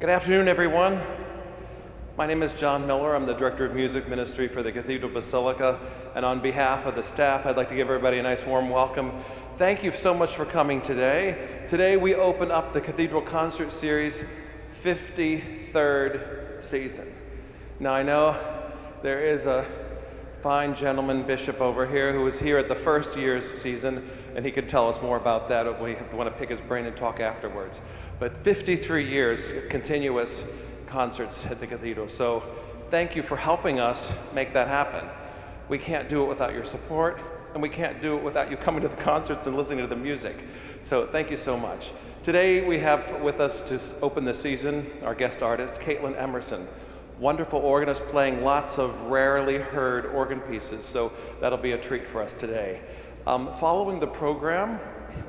Good afternoon, everyone. My name is John Miller. I'm the Director of Music Ministry for the Cathedral Basilica. And on behalf of the staff, I'd like to give everybody a nice warm welcome. Thank you so much for coming today. Today, we open up the Cathedral Concert Series 53rd season. Now, I know there is a fine gentleman bishop over here who was here at the first year's season, and he could tell us more about that if we want to pick his brain and talk afterwards. But 53 years of continuous concerts at the cathedral. So thank you for helping us make that happen. We can't do it without your support, and we can't do it without you coming to the concerts and listening to the music. So thank you so much. Today we have with us to open the season our guest artist, Katelyn Emerson. Wonderful organist playing lots of rarely heard organ pieces, so that'll be a treat for us today. Um, following the program,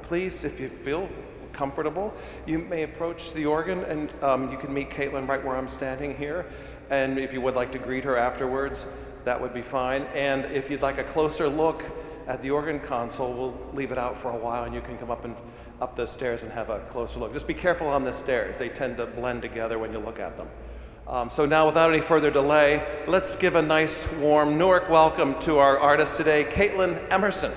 please, if you feel comfortable, you may approach the organ and um, you can meet Katelyn right where I'm standing here. And if you would like to greet her afterwards, that would be fine. And if you'd like a closer look at the organ console, we'll leave it out for a while and you can come up and up the stairs and have a closer look. Just be careful on the stairs. They tend to blend together when you look at them. Um, so now, without any further delay, let's give a nice, warm Newark welcome to our artist today, Katelyn Emerson.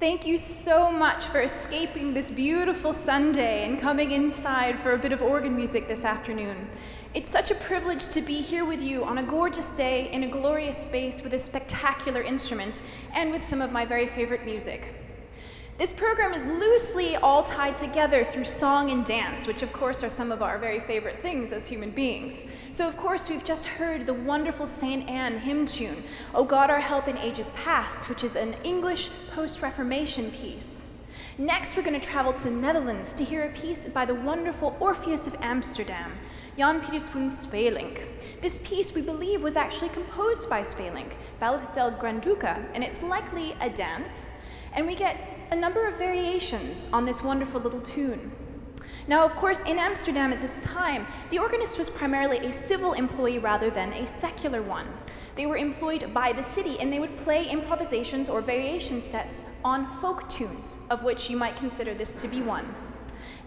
Thank you so much for escaping this beautiful Sunday and coming inside for a bit of organ music this afternoon. It's such a privilege to be here with you on a gorgeous day in a glorious space with a spectacular instrument and with some of my very favorite music. This program is loosely all tied together through song and dance, which of course are some of our very favorite things as human beings. So of course we've just heard the wonderful St. Anne hymn tune, O God Our Help in Ages Past, which is an English post-Reformation piece. Next we're going to travel to the Netherlands to hear a piece by the wonderful Orpheus of Amsterdam, Jan Pieters van Sweelinck. This piece we believe was actually composed by Sweelinck, Ballad del Granduca, and it's likely a dance. And we get a number of variations on this wonderful little tune. Now, of course, in Amsterdam at this time, the organist was primarily a civil employee rather than a secular one. They were employed by the city and they would play improvisations or variation sets on folk tunes, of which you might consider this to be one.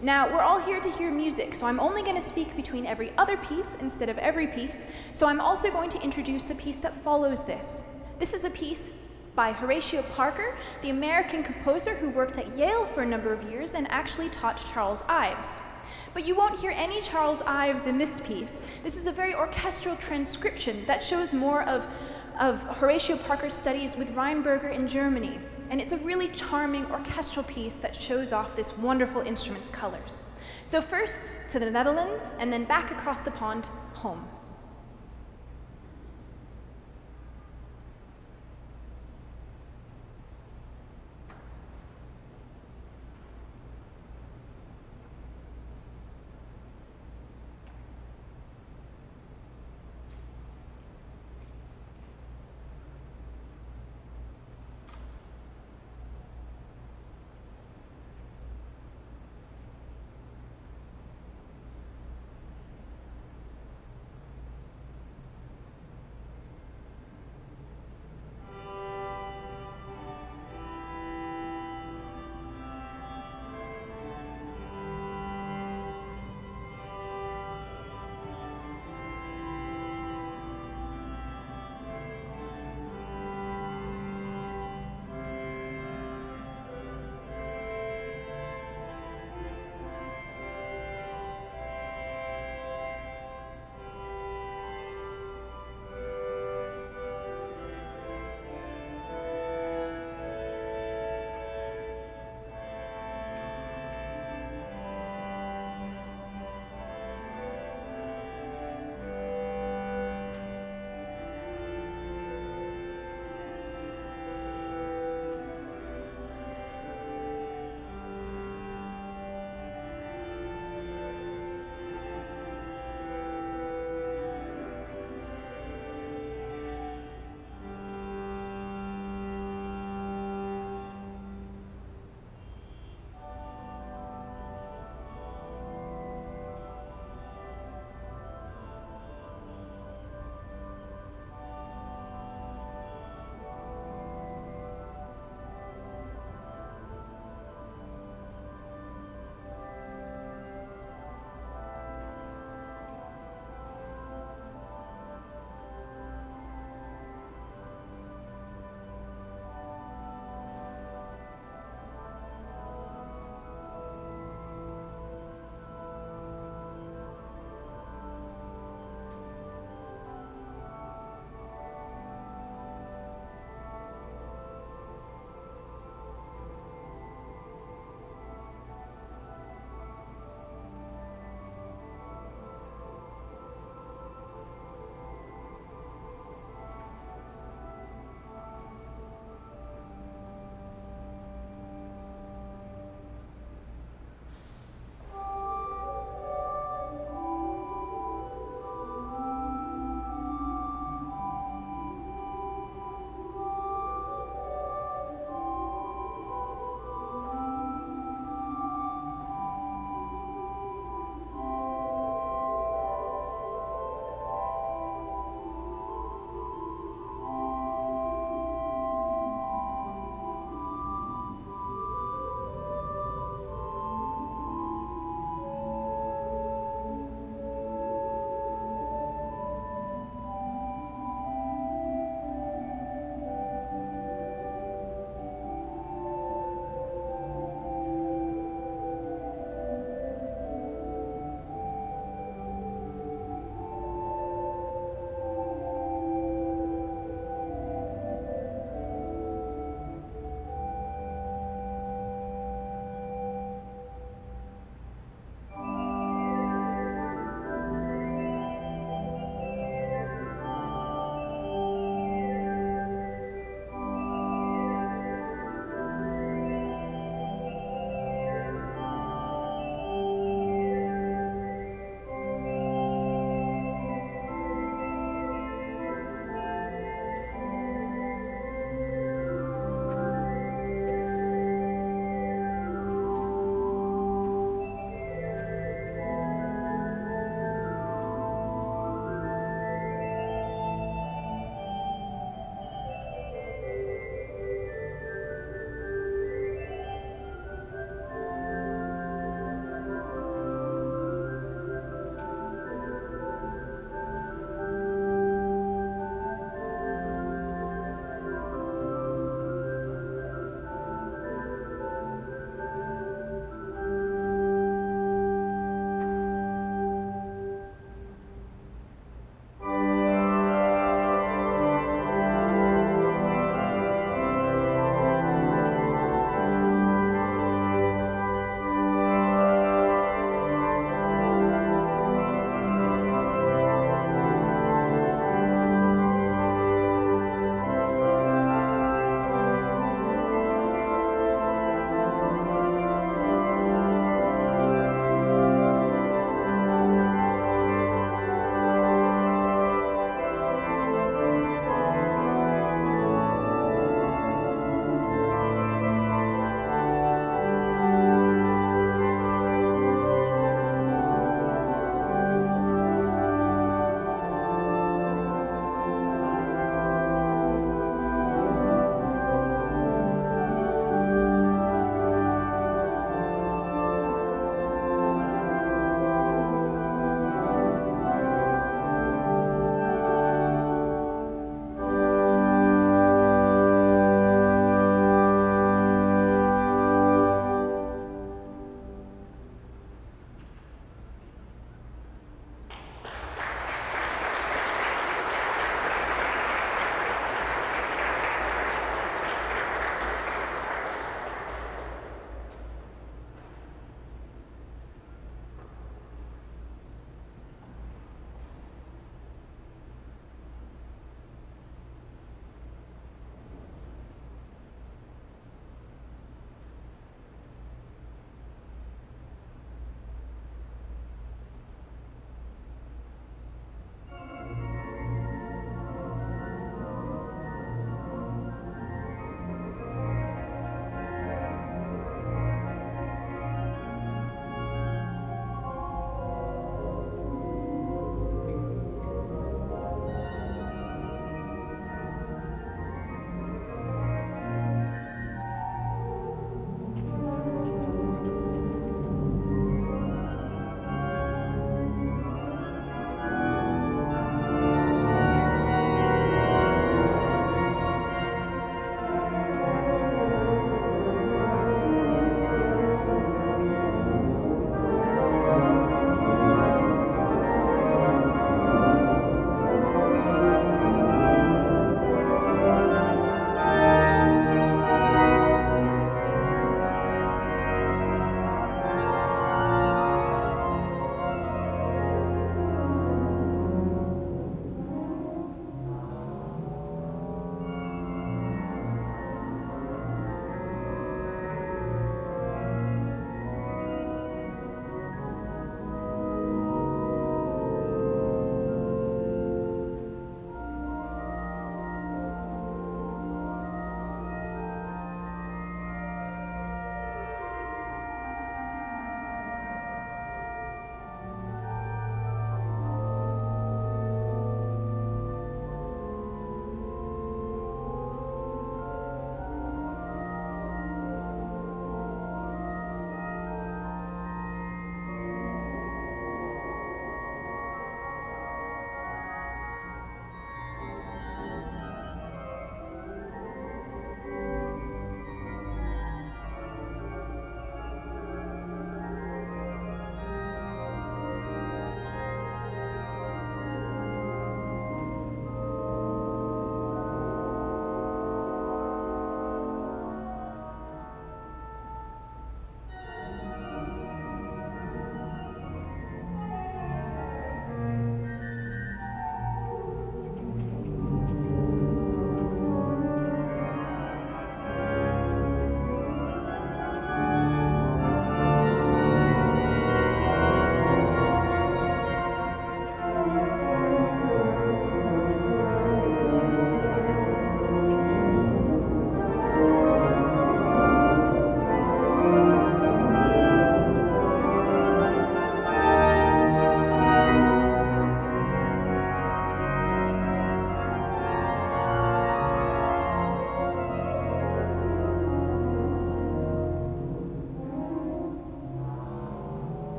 Now, we're all here to hear music, so I'm only going to speak between every other piece instead of every piece, so I'm also going to introduce the piece that follows this. This is a piece by Horatio Parker, the American composer who worked at Yale for a number of years and actually taught Charles Ives. But you won't hear any Charles Ives in this piece. This is a very orchestral transcription that shows more of, of Horatio Parker's studies with Rheinberger in Germany. And it's a really charming orchestral piece that shows off this wonderful instrument's colors. So first to the Netherlands, and then back across the pond, home.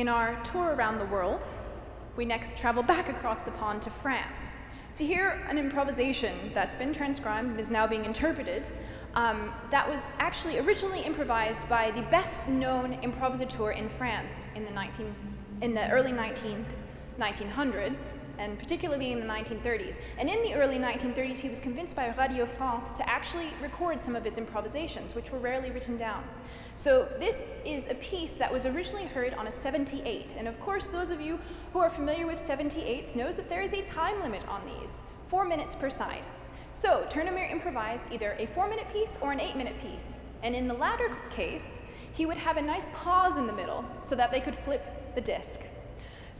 In our tour around the world, we next travel back across the pond to France. To hear an improvisation that's been transcribed and is now being interpreted um, that was actually originally improvised by the best known improvisateur in France in the, 19, in the early 19th, 1900s, and particularly in the 1930s. And in the early 1930s, he was convinced by Radio France to actually record some of his improvisations, which were rarely written down. So this is a piece that was originally heard on a 78. And of course, those of you who are familiar with 78s knows that there is a time limit on these, four minutes per side. So Tournemire improvised either a four minute piece or an eight minute piece. And in the latter case, he would have a nice pause in the middle so that they could flip the disc.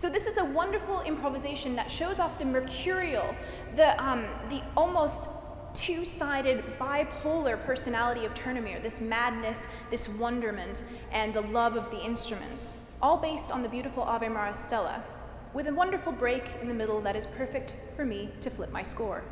So this is a wonderful improvisation that shows off the mercurial, the, um, the almost two-sided bipolar personality of Tournemire, this madness, this wonderment, and the love of the instrument, all based on the beautiful Ave Maris Stella, with a wonderful break in the middle that is perfect for me to flip my score.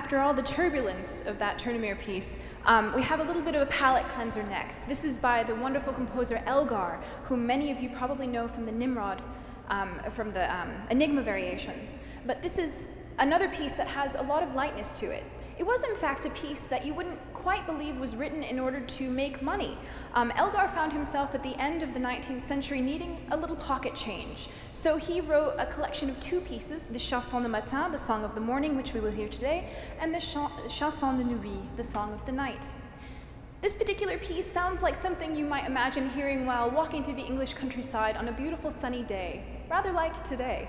After all the turbulence of that Tournemire piece, um, we have a little bit of a palate cleanser next. This is by the wonderful composer Elgar, whom many of you probably know from the Nimrod, um, from the um, Enigma variations. But this is another piece that has a lot of lightness to it. It was, in fact, a piece that you wouldn't quite believe was written in order to make money. Um, Elgar found himself at the end of the 19th century needing a little pocket change. So he wrote a collection of two pieces, the Chanson de Matin, the Song of the Morning, which we will hear today, and the Chanson de Nuit, the Song of the Night. This particular piece sounds like something you might imagine hearing while walking through the English countryside on a beautiful sunny day, rather like today.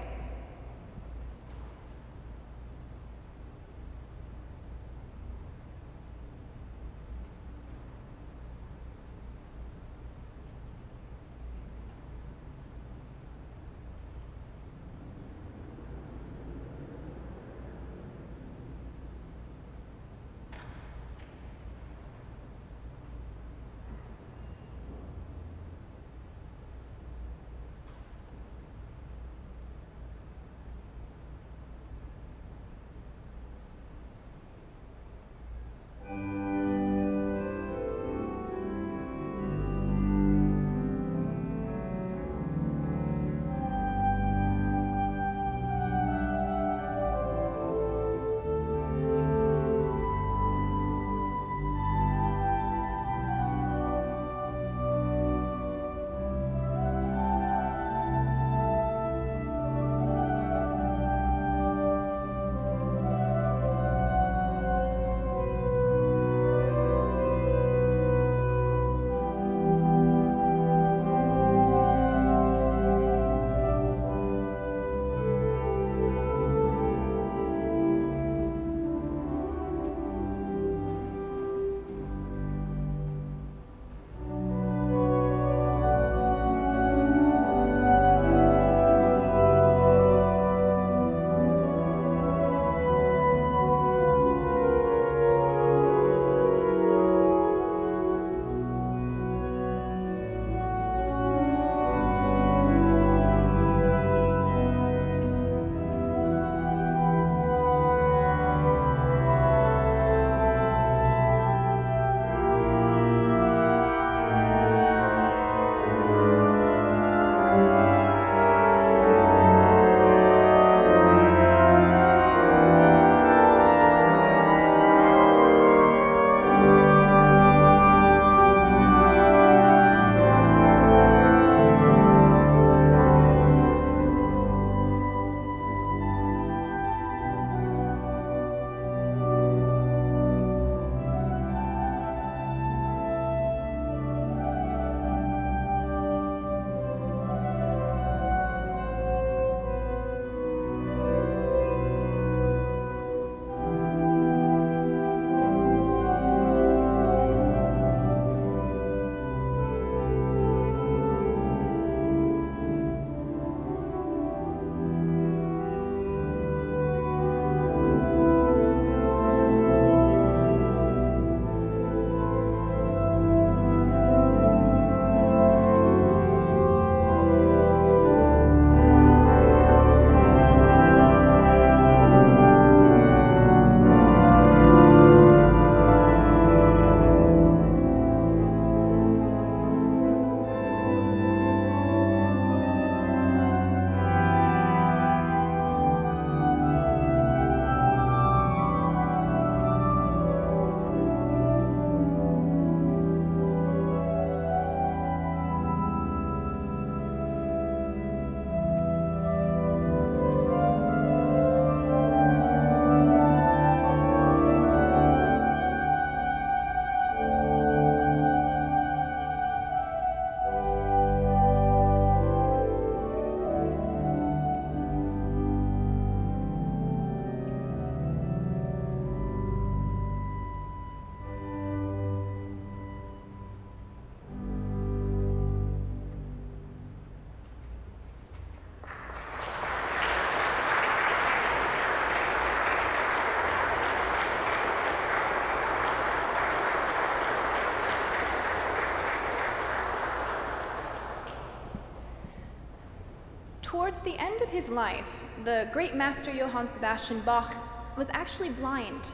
Towards the end of his life, the great master Johann Sebastian Bach was actually blind.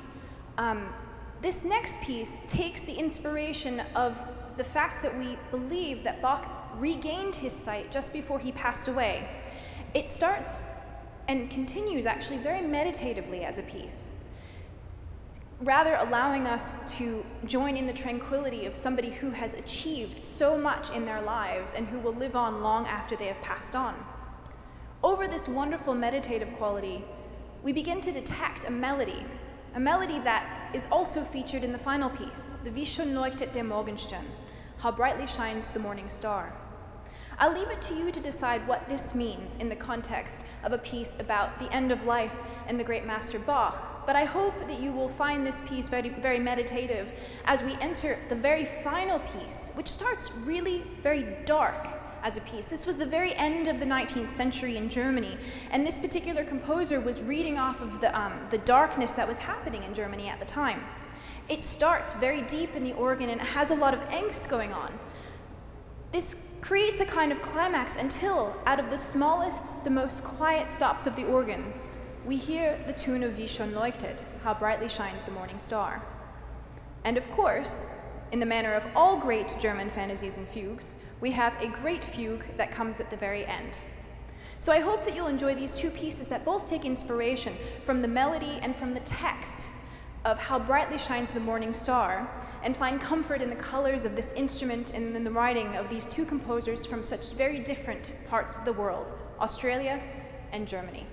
Um, this next piece takes the inspiration of the fact that we believe that Bach regained his sight just before he passed away. It starts and continues actually very meditatively as a piece, rather allowing us to join in the tranquility of somebody who has achieved so much in their lives and who will live on long after they have passed on. Over this wonderful meditative quality, we begin to detect a melody, a melody that is also featured in the final piece, the Wie schön leuchtet der Morgenstern, How Brightly Shines the Morning Star. I'll leave it to you to decide what this means in the context of a piece about the end of life and the great master Bach, but I hope that you will find this piece very, very meditative as we enter the very final piece, which starts really very dark as a piece. This was the very end of the 19th century in Germany, and this particular composer was reading off of the, um, the darkness that was happening in Germany at the time. It starts very deep in the organ and it has a lot of angst going on. This creates a kind of climax until, out of the smallest, the most quiet stops of the organ, we hear the tune of Wie schön leuchtet, How Brightly Shines the Morning Star. And of course, in the manner of all great German fantasies and fugues, we have a great fugue that comes at the very end. So I hope that you'll enjoy these two pieces that both take inspiration from the melody and from the text of How Brightly Shines the Morning Star, and find comfort in the colors of this instrument and in the writing of these two composers from such very different parts of the world, Australia and Germany.